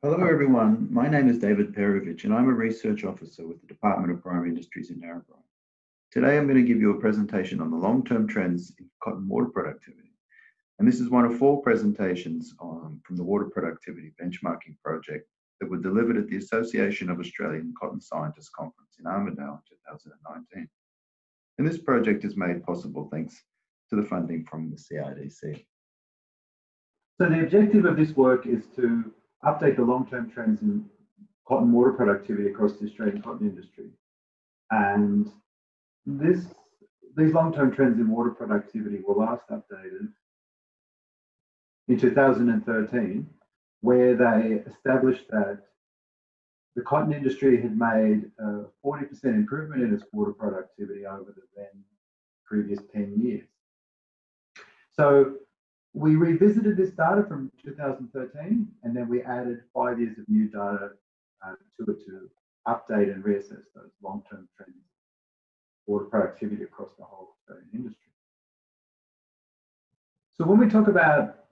Hello everyone, my name is David Perovic and I'm a research officer with the Department of Primary Industries in Narrabri. Today I'm going to give you a presentation on the long-term trends in cotton water productivity. And this is one of four presentations on, from the Water Productivity Benchmarking Project that were delivered at the Association of Australian Cotton Scientists Conference in Armidale in 2019. And this project is made possible thanks to the funding from the CRDC. So the objective of this work is to update the long-term trends in cotton water productivity across the Australian cotton industry. And this, these long-term trends in water productivity were last updated in 2013, where they established that the cotton industry had made a 40% improvement in its water productivity over the then previous 10 years. So we revisited this data from 2013 and then we added five years of new data uh, to it to update and reassess those long-term trends water productivity across the whole Australian industry. So when we talk about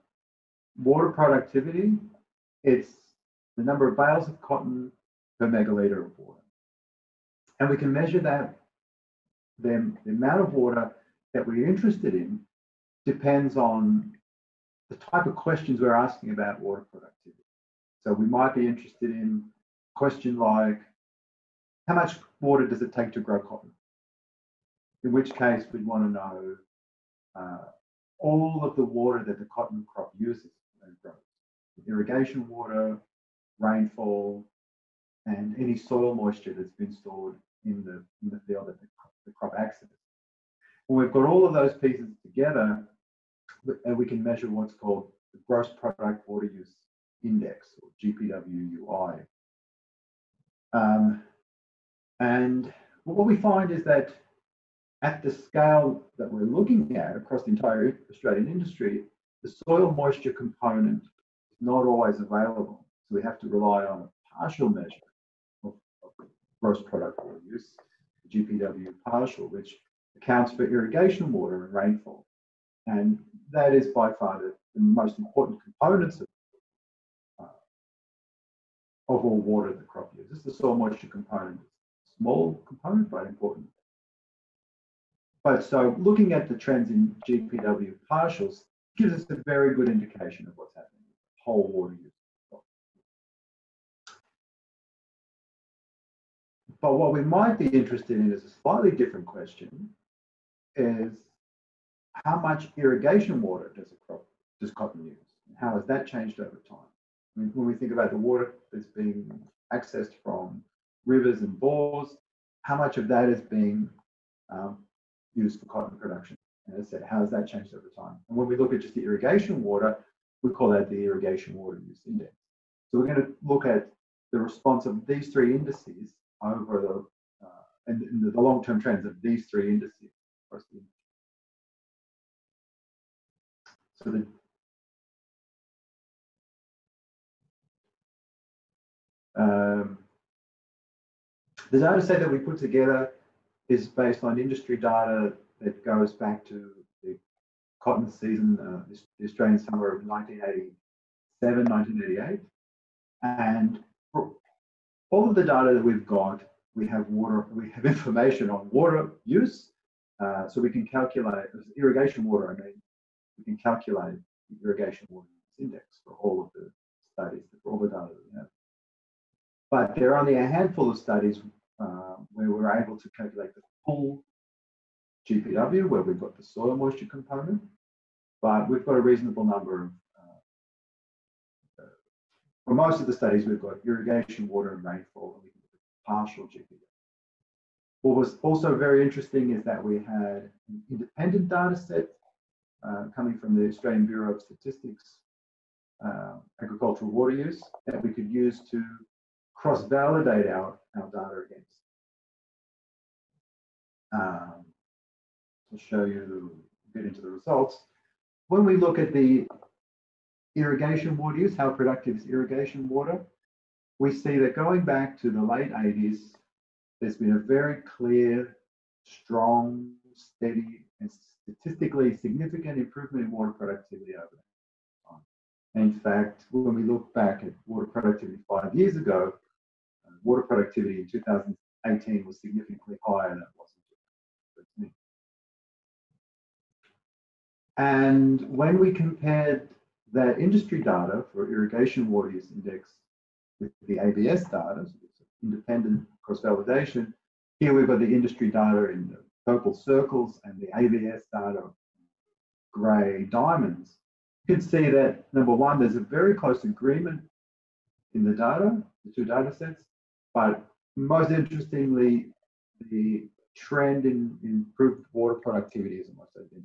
water productivity, it's the number of bales of cotton per megalitre of water. And we can measure that, the, the amount of water that we're interested in depends on the type of questions we're asking about water productivity. So we might be interested in a question like, how much water does it take to grow cotton? In which case we'd want to know uh, all of the water that the cotton crop uses and grows. Irrigation water, rainfall, and any soil moisture that's been stored in the, in the field that the, the crop accesses. When we've got all of those pieces together, and we can measure what's called the gross product water use index or GPWUI. Um, and what we find is that at the scale that we're looking at across the entire Australian industry, the soil moisture component is not always available. So we have to rely on a partial measure of, of gross product water use, GPW partial, which accounts for irrigation water and rainfall. And that is by far the, the most important components of, uh, of all water the crop uses. The soil moisture component small component, but important. But so looking at the trends in GPW partials gives us a very good indication of what's happening with whole water use. But what we might be interested in is a slightly different question, is how much irrigation water does a crop does cotton use? How has that changed over time? I mean, when we think about the water that's being accessed from rivers and bores, how much of that is being um, used for cotton production? And as I said, how has that changed over time? And when we look at just the irrigation water, we call that the irrigation water use index. So we're going to look at the response of these three indices over the uh, and, and the long-term trends of these three indices across the so the um, the data set that we put together is based on industry data that goes back to the cotton season, uh, the Australian summer of 1987, 1988. And for all of the data that we've got, we have water, we have information on water use. Uh, so we can calculate irrigation water, I mean, we can calculate the irrigation water index for all of the studies, for all the data that we have. But there are only a handful of studies uh, where we're able to calculate the full GPW, where we've got the soil moisture component, but we've got a reasonable number of, uh, uh, for most of the studies, we've got irrigation, water, and rainfall, and we can partial GPW. What was also very interesting is that we had an independent data set uh, coming from the Australian Bureau of Statistics uh, agricultural water use that we could use to cross-validate our, our data against. Um, to show you a bit into the results. When we look at the irrigation water use, how productive is irrigation water, we see that going back to the late 80s, there's been a very clear, strong, steady, and statistically significant improvement in water productivity over time. In fact, when we look back at water productivity five years ago, uh, water productivity in 2018 was significantly higher than it was in 2013. And when we compared that industry data for irrigation water use index with the ABS data, so independent cross-validation, here we've got the industry data in the purple circles and the ABS data grey diamonds. You can see that number one, there's a very close agreement in the data, the two data sets, but most interestingly, the trend in improved water productivity is almost identical.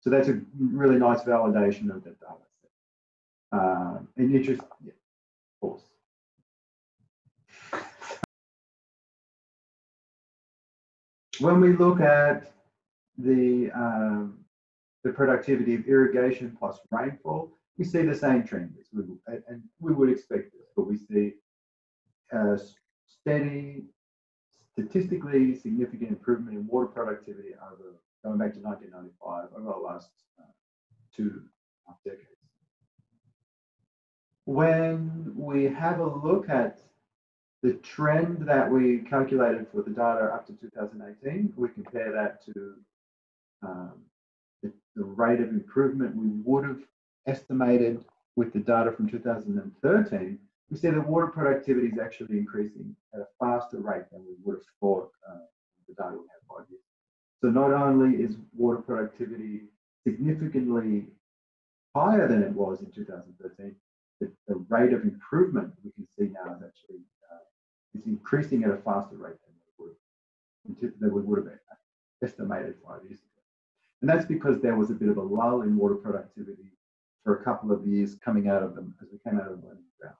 So that's a really nice validation of that data set. Uh, and interest, yeah, of course. When we look at the um, the productivity of irrigation plus rainfall, we see the same trend. We, and we would expect this, but we see a steady, statistically significant improvement in water productivity over going back to 1995 over the last uh, two decades. When we have a look at the trend that we calculated for the data up to 2018, we compare that to um, the, the rate of improvement we would have estimated with the data from 2013, we see that water productivity is actually increasing at a faster rate than we would have thought uh, the data we had five years. So not only is water productivity significantly higher than it was in 2013, the, the rate of improvement we can see now is actually is increasing at a faster rate than we would, would have estimated five years ago. And that's because there was a bit of a lull in water productivity for a couple of years coming out of them as we came out of the Millennium drought.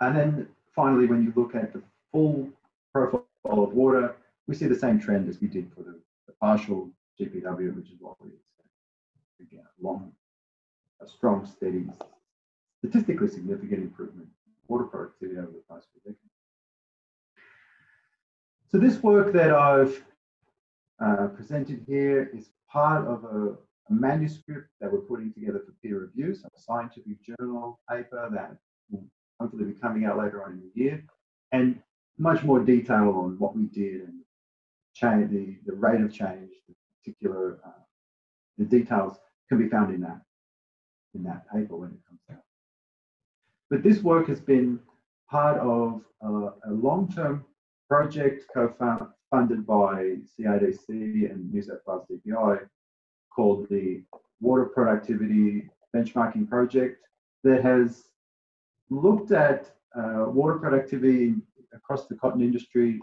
And then finally, when you look at the full profile of water, we see the same trend as we did for the, the partial GPW, which is what we expect. Again, long, a strong, steady, statistically significant improvement over the past few decades. So this work that I've uh, presented here is part of a, a, manuscript that we're putting together for peer review, so a scientific journal paper that will hopefully be coming out later on in the year, and much more detail on what we did and change the, the rate of change, the particular uh, the details can be found in that in that paper when it comes out. But this work has been part of uh, a long-term project co-founded funded by CRDC and New South Wales DPI called the Water Productivity Benchmarking Project that has looked at uh, water productivity across the cotton industry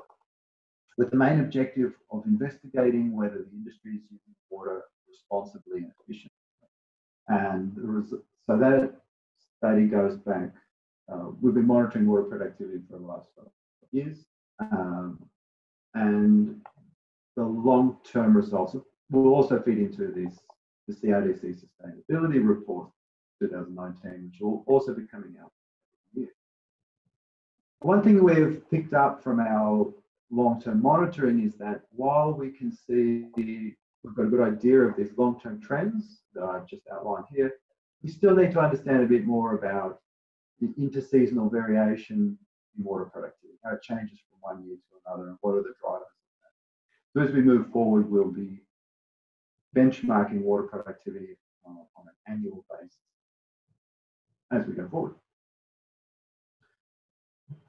with the main objective of investigating whether the industry is using water responsibly and efficiently. And so that study goes back, uh, we've been monitoring water productivity for the last years. Um, and the long-term results will also feed into this the CRDC Sustainability Report 2019, which will also be coming out. One thing we've picked up from our long-term monitoring is that while we can see we've got a good idea of these long-term trends that I've just outlined here, we still need to understand a bit more about the interseasonal variation in water productivity, how it changes from one year to another, and what are the drivers of that. So as we move forward, we'll be benchmarking water productivity on, on an annual basis as we go forward.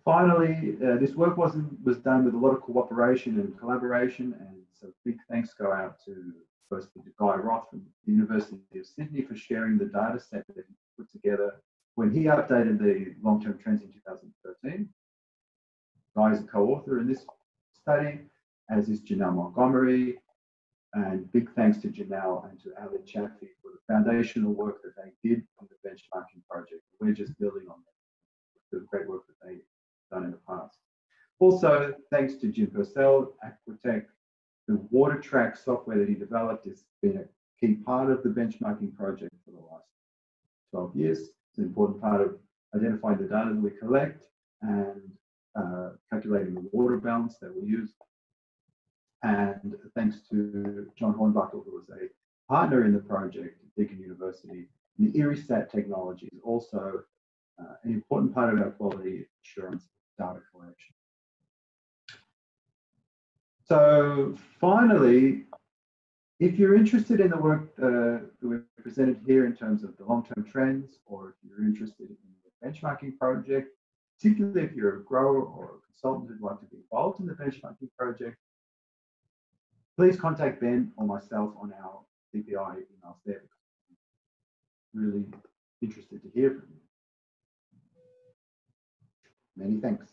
Finally, uh, this work was was done with a lot of cooperation and collaboration, and so big thanks go out to firstly to Guy Roth from the University of Sydney for sharing the data set that he put together when he updated the long-term trends in 2013. Guy is a co-author in this study, as is Janelle Montgomery, and big thanks to Janelle and to Ali Chaffee for the foundational work that they did on the benchmarking project. We're just building on the great work that they've done in the past. Also, thanks to Jim Purcell, Aquatech, the WaterTrack software that he developed has been a key part of the benchmarking project for the last 12 years. It's an important part of identifying the data that we collect and uh, calculating the water balance that we use. And thanks to John Hornbuckle, who was a partner in the project, at Deakin University, the IrriSAT technology is also uh, an important part of our quality assurance data collection. So finally, if you're interested in the work uh, that we've presented here in terms of the long-term trends, or if you're interested in the benchmarking project, particularly if you're a grower or a consultant who'd like to be involved in the benchmarking project, please contact Ben or myself on our DPI emails there. Really interested to hear from you. Many thanks.